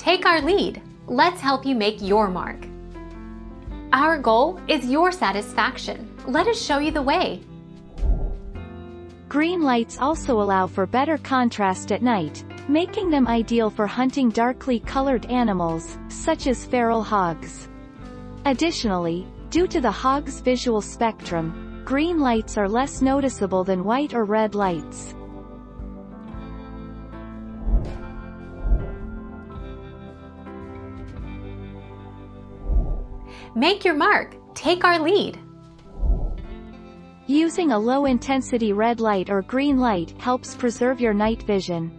take our lead. Let's help you make your mark. Our goal is your satisfaction. Let us show you the way. Green lights also allow for better contrast at night, making them ideal for hunting darkly colored animals, such as feral hogs. Additionally, due to the hog's visual spectrum, green lights are less noticeable than white or red lights. Make your mark. Take our lead. Using a low-intensity red light or green light helps preserve your night vision.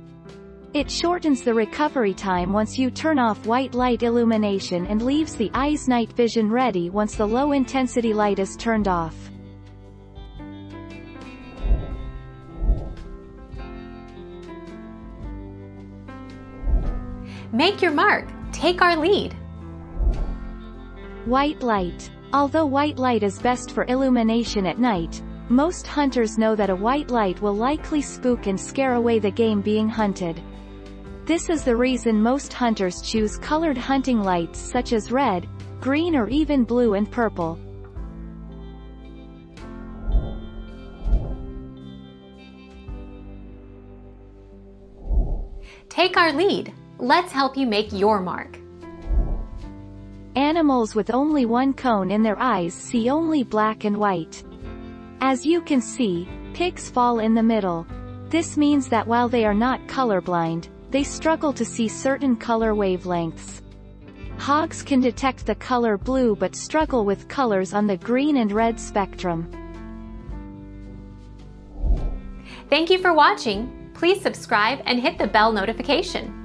It shortens the recovery time once you turn off white light illumination and leaves the eye's night vision ready once the low-intensity light is turned off. Make your mark. Take our lead. White light. Although white light is best for illumination at night, most hunters know that a white light will likely spook and scare away the game being hunted. This is the reason most hunters choose colored hunting lights such as red, green or even blue and purple. Take our lead. Let's help you make your mark. Animals with only one cone in their eyes see only black and white. As you can see, pigs fall in the middle. This means that while they are not colorblind, they struggle to see certain color wavelengths. Hogs can detect the color blue but struggle with colors on the green and red spectrum. Thank you for watching. Please subscribe and hit the bell notification.